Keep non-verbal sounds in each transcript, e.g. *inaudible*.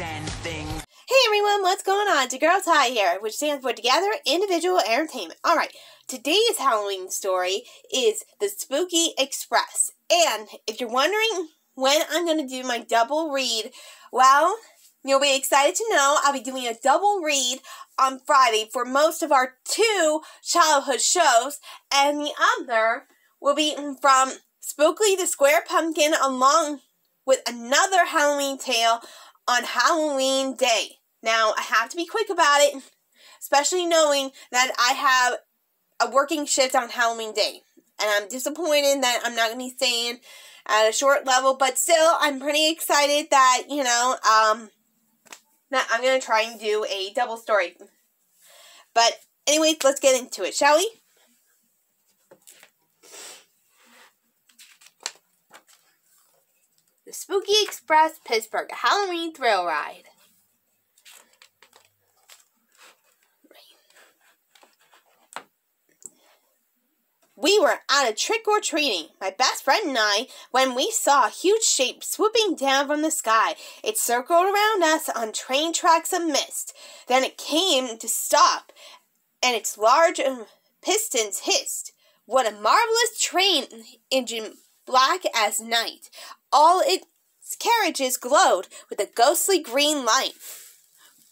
and things. Hey everyone, what's going on? To Girl Tie here, which stands for Together Individual Entertainment. Alright, today's Halloween story is The Spooky Express. And if you're wondering when I'm going to do my double read, well, you'll be excited to know I'll be doing a double read on Friday for most of our two childhood shows, and the other will be from Spookly the Square Pumpkin along with another Halloween tale on Halloween Day. Now, I have to be quick about it, especially knowing that I have a working shift on Halloween Day. And I'm disappointed that I'm not going to be staying at a short level, but still, I'm pretty excited that, you know, um, that I'm going to try and do a double story. But, anyways, let's get into it, shall we? Spooky Express Pittsburgh Halloween Thrill Ride. We were out of trick or treating, my best friend and I, when we saw a huge shape swooping down from the sky. It circled around us on train tracks of mist. Then it came to stop, and its large um, pistons hissed. What a marvelous train engine black as night. All its carriages glowed with a ghostly green light.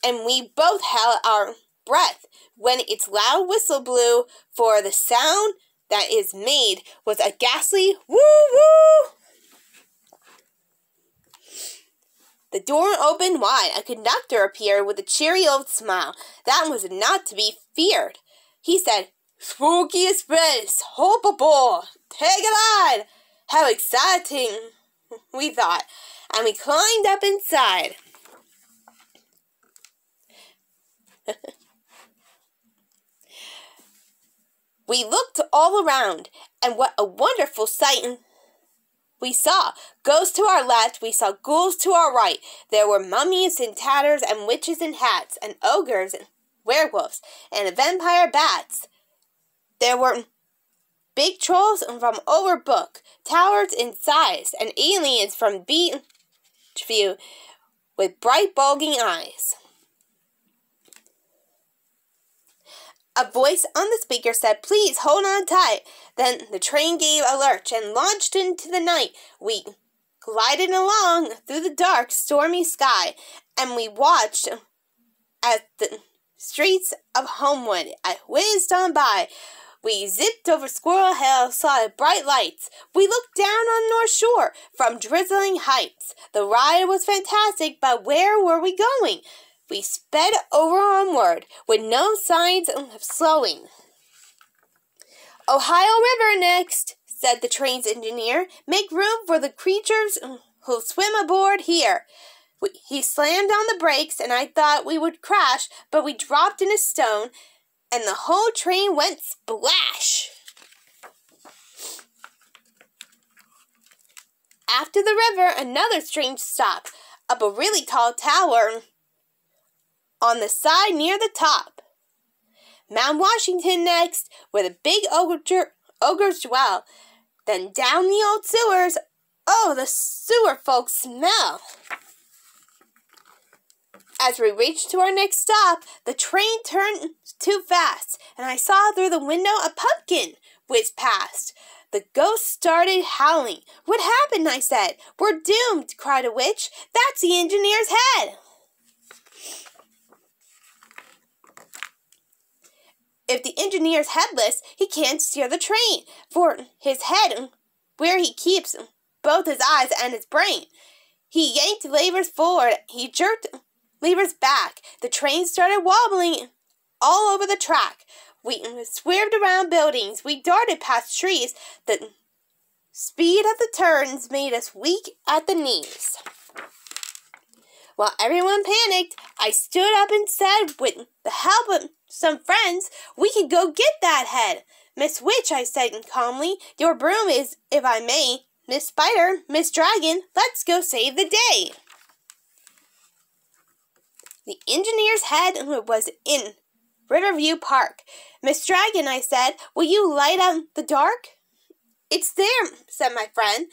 And we both held our breath when its loud whistle blew, for the sound that is made was a ghastly woo woo. The door opened wide. A conductor appeared with a cheery old smile that was not to be feared. He said, Spooky Express, hope aboard, take a ride. How exciting, we thought, and we climbed up inside. *laughs* we looked all around, and what a wonderful sight we saw. Ghosts to our left, we saw ghouls to our right. There were mummies in tatters, and witches in hats, and ogres, and werewolves, and vampire bats. There were big trolls from Overbrook, towers in size, and aliens from Beach View with bright bulging eyes. A voice on the speaker said, Please hold on tight. Then the train gave a lurch and launched into the night. We glided along through the dark, stormy sky, and we watched as the streets of Homewood whizzed on by. We zipped over Squirrel Hill, saw bright lights. We looked down on North Shore from drizzling heights. The ride was fantastic, but where were we going? We sped over onward with no signs of slowing. Ohio River next, said the train's engineer. Make room for the creatures who'll swim aboard here. We, he slammed on the brakes, and I thought we would crash, but we dropped in a stone, and the whole train went splash. After the river, another strange stop up a really tall tower on the side near the top. Mount Washington next, where the big ogre, ogres dwell. Then down the old sewers. Oh, the sewer folks smell. As we reached to our next stop, the train turned too fast, and I saw through the window a pumpkin whiz past. The ghost started howling. What happened? I said. We're doomed, cried a witch. That's the engineer's head. If the engineer's headless, he can't steer the train, for his head, where he keeps both his eyes and his brain. He yanked levers forward. He jerked levers back. The train started wobbling all over the track. We swerved around buildings. We darted past trees. The speed of the turns made us weak at the knees. While everyone panicked, I stood up and said, with the help of some friends, we can go get that head. Miss Witch, I said calmly, your broom is, if I may. Miss Spider, Miss Dragon, let's go save the day. The engineer's head was in Riverview Park. Miss Dragon, I said, will you light up the dark? It's there, said my friend.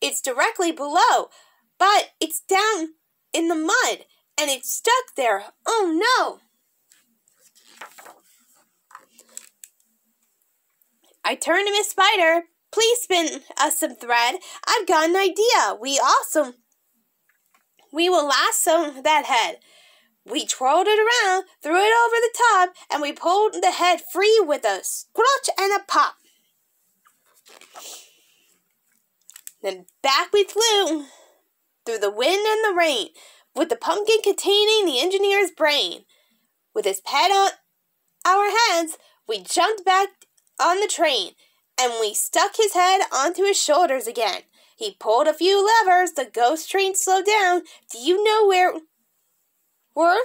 It's directly below, but it's down in the mud, and it's stuck there. Oh no! I turned to Miss Spider. Please spin us some thread. I've got an idea. We also we will lasso that head. We twirled it around, threw it over the top, and we pulled the head free with a scrunch and a pop. Then back we flew through the wind and the rain, with the pumpkin containing the engineer's brain. With his pet on our heads, we jumped back on the train, and we stuck his head onto his shoulders again. He pulled a few levers, the ghost train slowed down. Do you know where we're?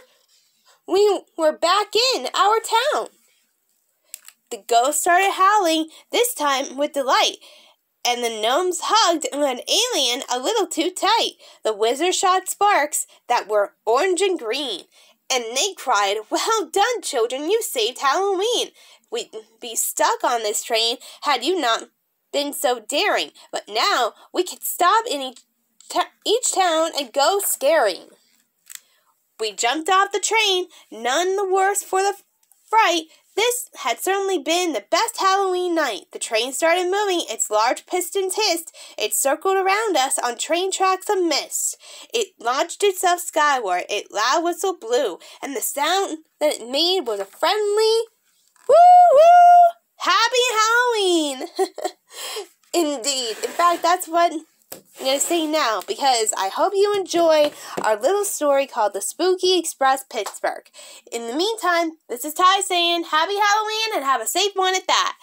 We were back in our town. The ghost started howling, this time with delight, and the gnomes hugged an alien a little too tight. The wizard shot sparks that were orange and green, and they cried, Well done, children, you saved Halloween. We'd be stuck on this train had you not been so daring, but now we can stop in each, each town and go scaring. We jumped off the train, none the worse for the fright. This had certainly been the best Halloween night. The train started moving, its large pistons hissed, it circled around us on train tracks of mist. It launched itself skyward, its loud whistle blew, and the sound that it made was a friendly woo woo! Happy Halloween! *laughs* Indeed. In fact, that's what I'm going to say now because I hope you enjoy our little story called The Spooky Express Pittsburgh. In the meantime, this is Ty saying Happy Halloween and have a safe one at that.